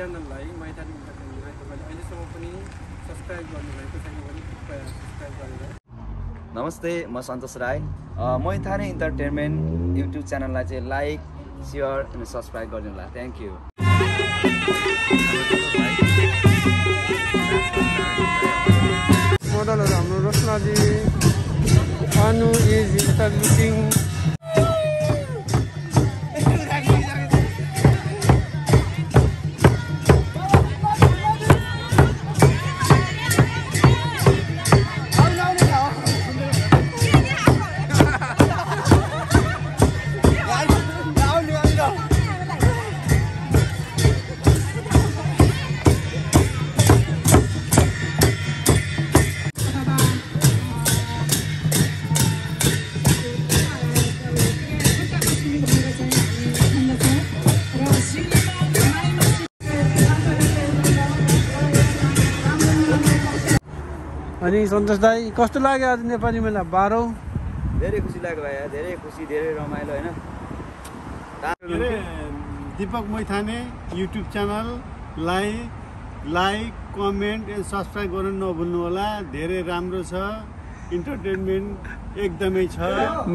च्यानललाई मैथानी इन्टरटेनमेन्टलाई तपाईँले अहिलेसम्म पनि सब्सक्राइब गर्नुभएको छैन भने कृपया सब्सक्राइब गरेर नमस्ते म सन्तोष राई मैथाने इन्टरटेनमेन्ट युट्युब च्यानललाई चाहिँ लाइक सेयर अनि सब्सक्राइब गरिदिनु होला थ्याङ्क यू मोडलहरू हाम्रो रोशनाजी अनु इज लुकिङ अनि सन्तोष दाई कस्तो लाग्यो आज नेपाली मेला? बाह्रौँ। धेरै खुसी लाग्यो भाइ धेरै खुसी धेरै रमाइलो होइन? दिपक मैथाने युट्युब च्यानललाई लाइक कमेन्ट एन्ड सब्सक्राइब गर्न नभुल्नु होला। धेरै राम्रो छ। इन्टरटेनमेन्ट एकदमै छ।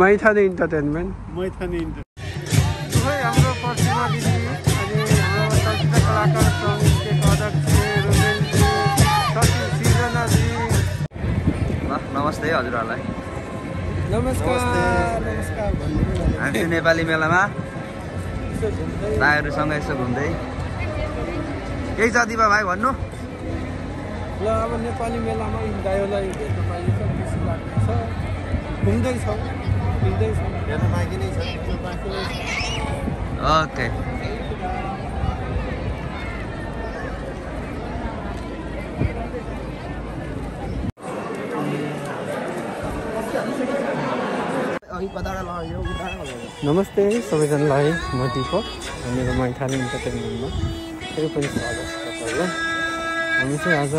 मैथाने इन्टरटेनमेन्ट। मैथाने इन्टर नमस्ते हजुरहरूलाई। नमस्कार नमस्कार। भन्नु हामी चाहिँ नेपाली मेलामा दाईहरूसँग यसो घुम्दै। केही छ दिपा भाइ भन्नु। ल अब नेपाली मेलामा पाइन्छ खुसी घुम्दैछौँ हेर्न बाँकी नै छ। ओके। नमस्ते सबैजनालाई म दिपक मेरो मैथाली इन्टरटेनमेन्टमा। फेरि पनि स्वागत छ तपाईँलाई। हामी चाहिँ आज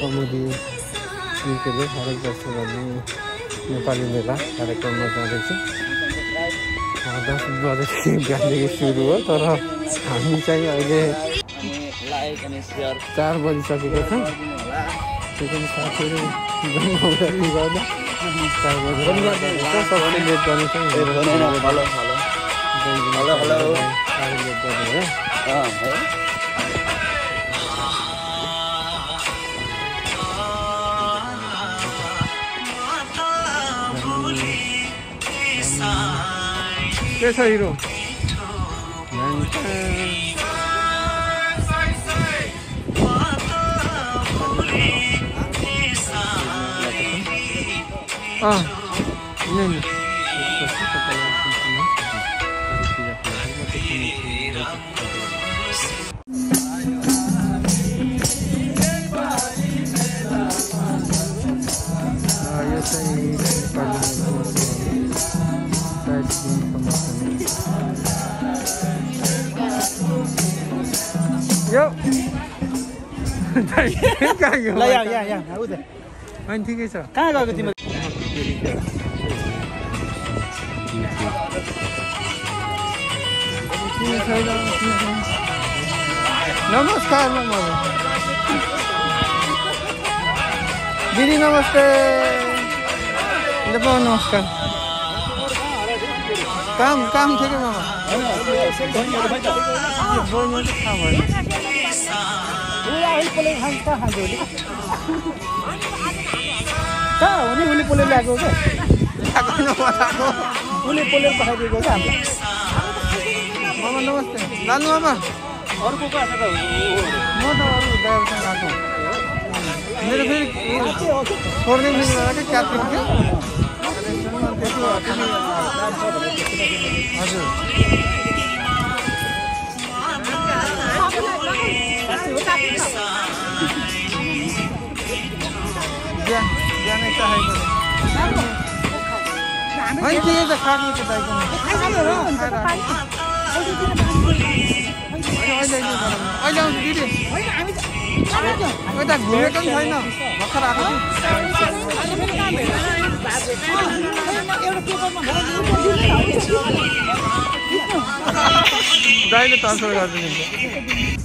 कमेडी निकेले हरेक वर्ष गर्ने नेपाली मेला कार्यक्रममा जाँदैछु। दस बजेदेखि बिहानदेखि सुरु हो तर हामी चाहिँ अहिले चार बजिसकेको छ। त्यो पनि साथीहरू गर्दा के छ हिरो फुलहरूमा त्यो किनेको यो चाहिँ सायद यो कहाँ गयो अनि ठिकै छ कहाँ गएको तिम्रो किन छैन नमस्कार नमस्कार दिदी नमस्ते ल पाउ नमस्कार काम काम कहाँ हो नि उसले पोलेर ल्याएको क्या? उसले पोलेर पठाइदिएको क्या हामीलाई? मामा नमस्ते। लानु मामा। अर्को कहाँ छ त? म त अरू ड्राइभरसँग आएको मेरो फेरि कि क्याप्टेन क्या हजुर। दिदी यता घुमेको पनि छैन भर्खर आएको दाइले ट्रान्सफर गरिदिनुहुन्छ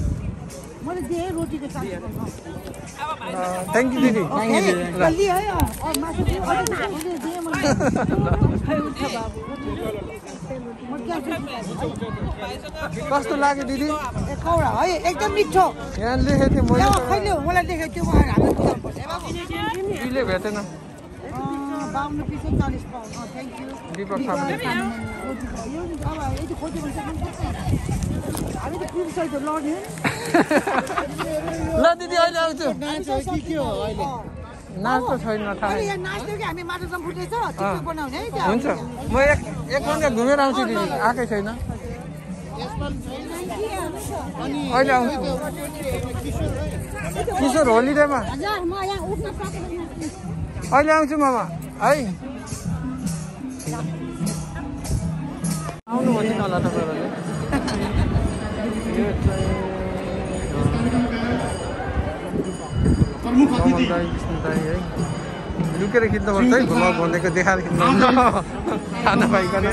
थ्याङ्क यू दिदी। कस्तो लाग्यो दिदी? है एकदम मिठो। यहाँ लेखेको थिएँ मैले मलाई पर्छ दिदीले भेटेन। बाउन्न पिस चालिस pound thank you Deepak Thapa यो नि अब यति खोज्यो भने सक्नु हामी त पुलिसहरू त लड्यो ल दिदी अहिले आउँछु नाच त छैन कि हामी माटोसम्म फुटेछ बनाउने है हुन्छ म एक एक घन्टा घुमेर आउँछु दिदी आएकै छैन अहिले आउँछु किशोर होलिडेमा अहिले आउँछु मामा है आउनु भन्नु न होला तपाईँहरूले है लुकेर खिच्नुपर्छ है घुमा भनेको देखाएर खिच्नु खाना पाइकन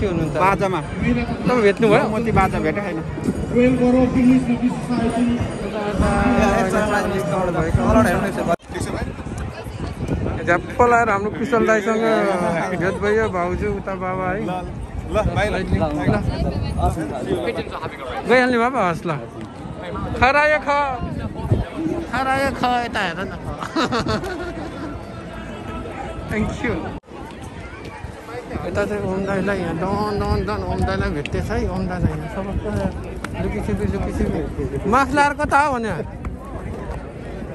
के हुनुहुन्छ बाजामा। तपाईँ भेट्नुभयो म त्यो बाजा भेटेको छैन झ्याप्प लाएर हाम्रो कुशल दाईसँग। भेट भयो भाउजू उता बाबा है। गइहाल्ने बाबा हस् ल। खरायो ख। खरायो ख यता हेर न थ्याङ्क यू यता चाहिँ ओम दाईलाई यहाँ डन डन डन ओम दाईलाई भेट्दैछ है ओम दाईलाई यहाँ सबैको। लुकिछिपी लुकिछिपी मास्क लाएर कता हो भने?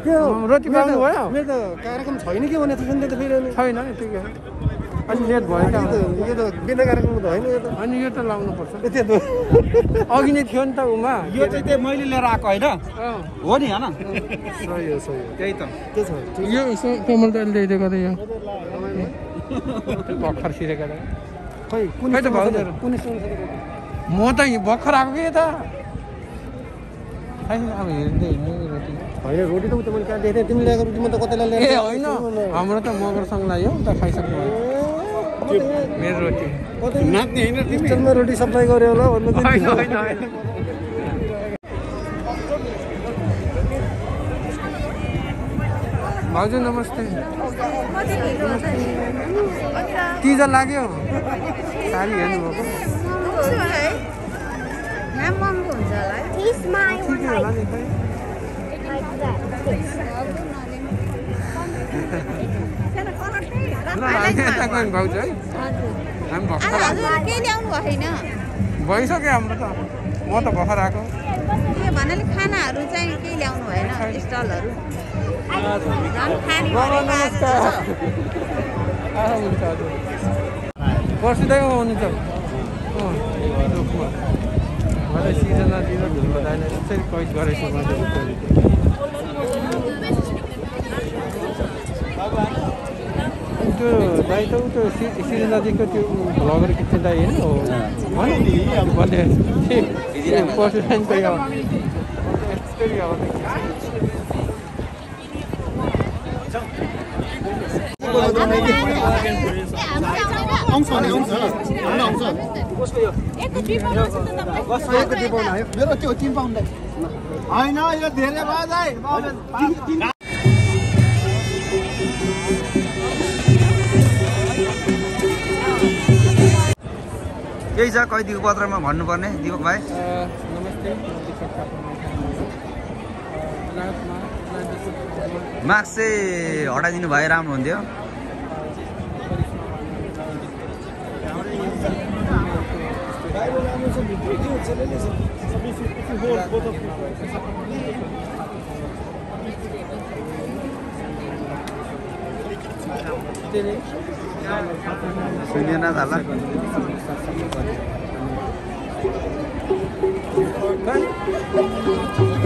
रोटी पाउनु भयो मेरो त कार्यक्रम छैन के भने सुन्दै त फेरि अनि छैन ठिकै अलि लेट भयो क्या यो त बिना कार्यक्रम त होइन यो त अनि यो त लाउनु पर्छ त्यो त अघि नै थियो नि त उमा यो चाहिँ त्यो मैले लिएर आएको होइन हो नि होइन सही हो सही हो त्यही त त्यो छ यो यसो कोमल दाइले ल्याइदिएको त यो भर्खर सिरेको त खै कुन खै त भाउजूहरू कुन म त भर्खर आएको कि यता अब हेर्दै हिँड्नु होइन रोटी त उता मैले कहाँ देखेँ तिमीले ल्याएको रोटी म त कतै ए ल्याएर होइन। हाम्रो त मगरसँग लाग्यो उता खाइसक्नु भयो। मेरो रोटी। नाच्ने होइन रोटी सप्लाई गऱ्यो होला भन्नु भाउजू नमस्ते। टिजर लाग्यो। साडी हेर्नुभएको भाउजू है। हामी भर्खर आएको। हजुर केही ल्याउनु भएको छैन भइसक्यो हाम्रो त। म त भर्खर आएको। के भन्नाले खानाहरू चाहिँ केही ल्याउनु भएन स्टलहरू। झन् खाने बाबा भनेको आज नमस्कार आहा, हुन्छ हजुर पर्सिँदैमा हुनुहुन्छ अँ, रुखमा मलाई सिजना दिएर ढुङ्गा दाइले यसरी कैद गरेको छु मैले उसरी। त्यो दाइ त ऊ त्यो सि- सिजनाजीको त्यो भ्लगर खिच्ने दाइ होइन हो भने आउँछ आउँछ होइन आउँछ मेरो त्यो तिन पाउन्ड होइन यो धेरै भयो केही छ कैदीको पत्रमा भन्नुपर्ने। दिपक भाइ? नमस्ते मार्क्स चाहिँ हटाइदिनु भए राम्रो हुन्थ्यो। सुनिएन थाला नाच्नु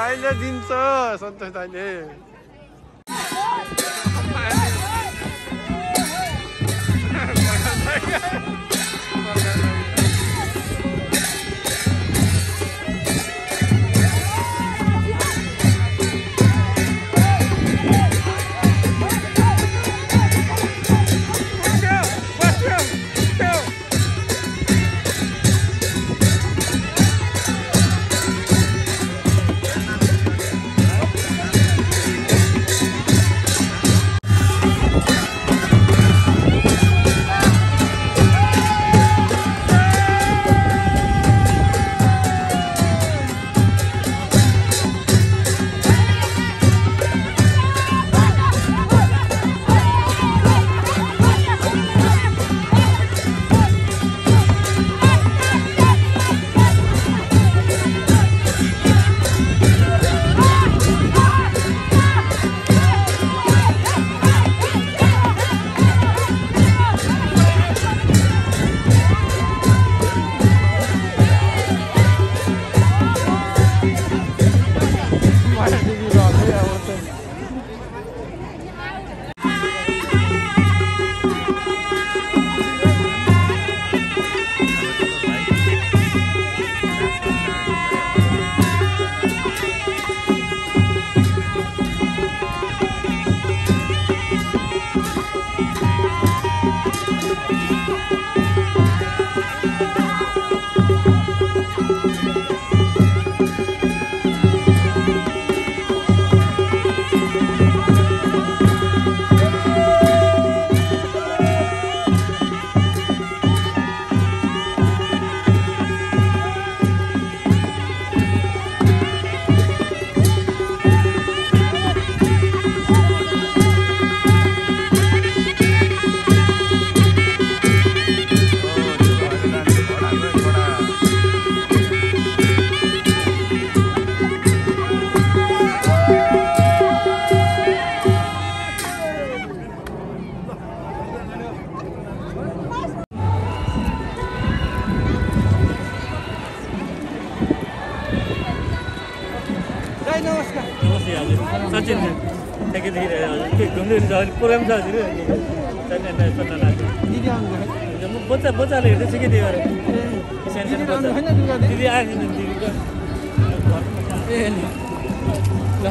दाइले दिन्छ सन्तोष दाइले। दाइ नमस्कार。नमस्ते हजुर सचिन ठ्याक्कै देखिरहेको हजुर के घुम्नु हुन्छ अहिले? प्रोग्राम छ हजुर। दिदी आउनुभयो म बच्चा बच्चाले हेर्दैछु कि त्यो गरेर सानो दिदी दिदी दिदी आएको दिदीको ए ल। र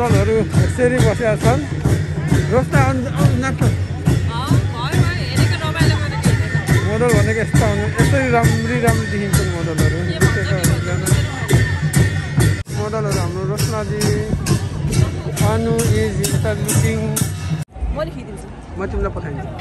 मोडलहरू यसरी बसेका छन्। रोस्ता नाच्छ मोडल भनेको यस्तो आउनु यसरी राम्री राम्री देखिन्छ मोडलहरू। मोडलहरू हाम्रो रोशनाजी अनु इज यता लुकिङ। म तिमीलाई पठाइदिन्छु।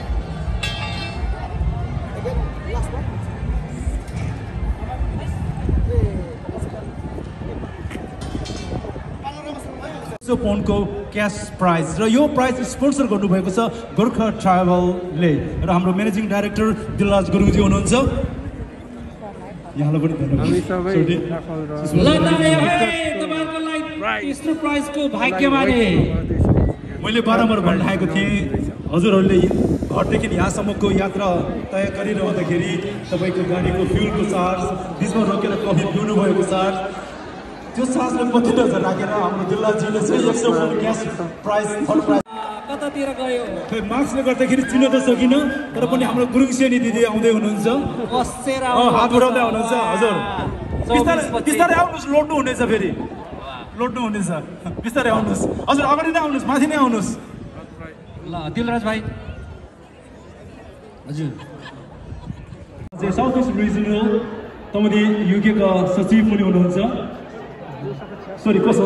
सो फोनको क्यास प्राइज र यो प्राइज स्पोन्सर गर्नुभएको छ गोर्खा ट्राभलले र हाम्रो म्यानेजिङ डाइरेक्टर दिलराज गुरुङजी हुनुहुन्छ। यहाँलाई पनि धन्यवाद। मैले बारम्बार भनिरहेको थिएँ हजुरहरूले घरदेखि यहाँसम्मको यात्रा तय गरिरहँदाखेरि तपाईँको गाडीको फ्युलको चार्ज बिचमा रोकेर कफी पिउनु भएको चार्ज त्यो चार्जलाई मध्यनजर राखेर हाम्रो जिल्लाजीले चाहिँ एक सौ क्यास प्राइज थर्ड प्राइज कतातिर गयो खै मार्क्सले गर्दाखेरि चिन्न त सकिनँ तर पनि हाम्रो गुरुङ सेनी दिदी आउँदै हुनुहुन्छ हात उठाउँदै हुनुहुन्छ हजुर बिस्तारै बिस्तारै आउनुहोस् लोड्नु हुनेछ फेरि लोड्नु हुनेछ बिस्तारै आउनुहोस् हजुर अगाडि नै आउनुहोस् माथि नै आउनुहोस् ल दिलराज भाइ हजुर साउथ इस्ट रिजनल तपाईँले युकेका सचिव पनि हुनुहुन्छ सरी कसो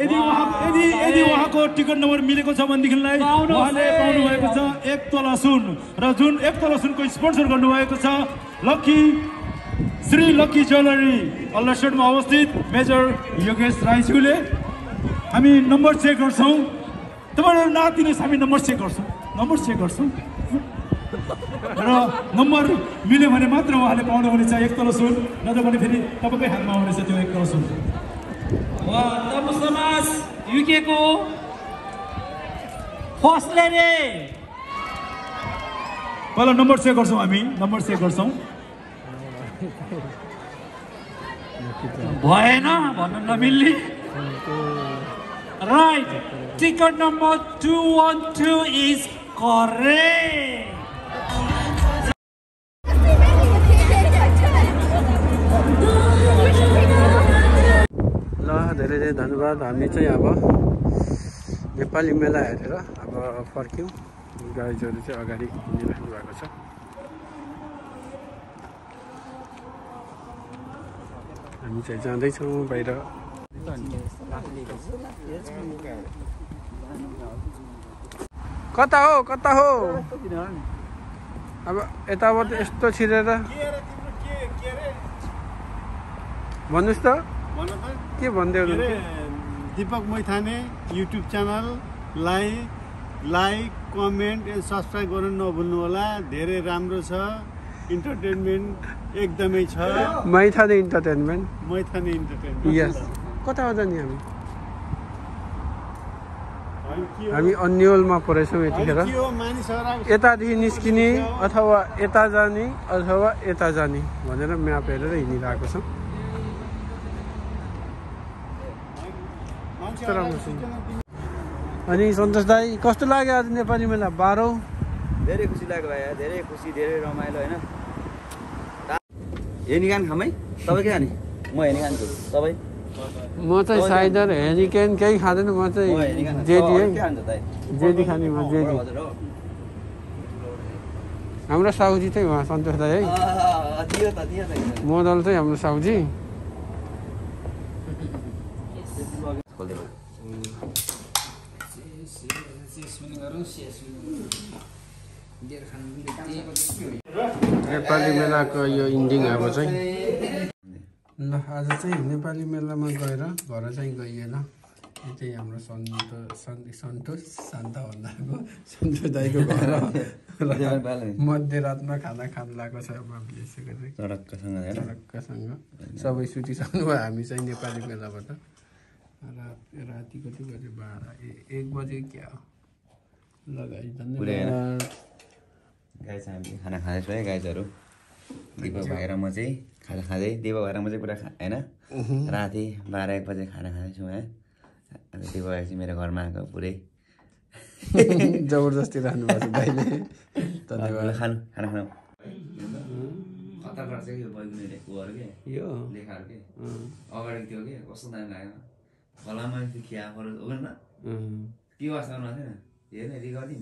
यदि उहाँ यदि यदि उहाँको टिकट नम्बर मिलेको छ भनेदेखिलाई उहाँले पाउनु भएको छ एक तला सुन र जुन एक तला सुनको स्पोन्सर गर्नुभएको छ लक्की श्री लक्की ज्वेलरी अल्लासेडमा अवस्थित मेजर योगेश राईज्यूले। हामी नम्बर चेक गर्छौँ। तपाईँहरू नआत्तिनुहोस् हामी नम्बर चेक गर्छौँ। नम्बर चेक गर्छौँ। र नम्बर मिल्यो भने मात्र उहाँले पाउनुहुनेछ एक तल सुन नत्र भने फेरि तपाईँकै हातमा आउनेछ त्यो एक तल सुन। तब समाज युकेको फर्स्टले रे। पहिला नम्बर चेक गर्छौँ हामी नम्बर चेक गर्छौँ। भएन भन्न नमिल्ने। Right ticket number two one two is correct. धेरै धन्यवाद। हामी चाहिँ अब नेपाली मेला हेरेर अब फर्क्यौँ। गाइजहरू चाहिँ अगाडि हिँडिराख्नु भएको छ। हामी चाहिँ जाँदैछौँ बाहिर। कता हो? कता हो? अब यताबाट यस्तो छिरेर। भन्नुहोस् त भन त। के भन्दै हुनुहुन्छ? दिपक मैथाने युट्युब च्यानललाई लाइक कमेन्ट एन्ड सब्सक्राइब गर्नु नभुल्नु होला धेरै राम्रो छ। इन्टरटेनमेन्ट एकदमै छ। मैथाने इन्टरटेनमेन्ट मैथाने इन्टरटेनमेन्ट यस कता हो जाने हामी? हामी अन्यलमा परेछौँ यतिखेर। यतादेखि निस्किने अथवा यता जाने अथवा यता जाने भनेर म्याप हेरेर हिँडिरहेको छौँ। मान्छेहरू राम्रो छ। अनि सन्तोष दाई कस्तो लाग्यो आज नेपाली मेला बाह्रौँ धेरै खुसी लाग्यो भाइ धेरै खुसी धेरै रमाइलो होइन हेनिकान खाम है तपाईँ के खाने म हेनिकान छु तपाईँ म चाहिँ साइडर हेरिकेन केही खाँदैन म चाहिँ हेनिकान खान्छु। जेडी है जेडी खाने म जेडी हाम्रो साउजी चाहिँ उहाँ सन्तोष दाई है मोडल चाहिँ हाम्रो साउजी खोलिदिएको नेपाली मेलाको यो इन्डिङ अब चाहिँ? ल आज चाहिँ नेपाली मेलामा गएर घर चाहिँ गइएन। यो चाहिँ हाम्रो सन्तो सन् सन्तोष शान्त भन्दाको सन्तोष दाईको घर मध्यरातमा खाना खान लागेको छ अब हामीले सबै सुतिसक्नु भयो हामी चाहिँ नेपाली मेलाबाट। रात राति कति बजे बाह्र ए- एक बजे क्या? हो लगाइ चाहिँ हामीले खाना खाँदैछौँ है गाइजहरू। दिपक भाइ र म चाहिँ खाना खाँदै दिपक भाइ र म चाहिँ पुरा खा होइन? राति बाह्र एक बजे खाना खाँदैछौँ है। अन्त दिपक भाइ चाहिँ मेरो घरमा आएको पुरै। जबरजस्ती राख्नु भएको छ दाइले ल, धन्यवाद। खानु खाना खानु। खतरा गर्छ कि यो? लेखाहरू के? अगाडि थियो कि? कस्तो दामी लाग्यो? फलामा त्यो खियाफहरू हो न। के वास्ता थिएन हेर्ने रिकर्डिङ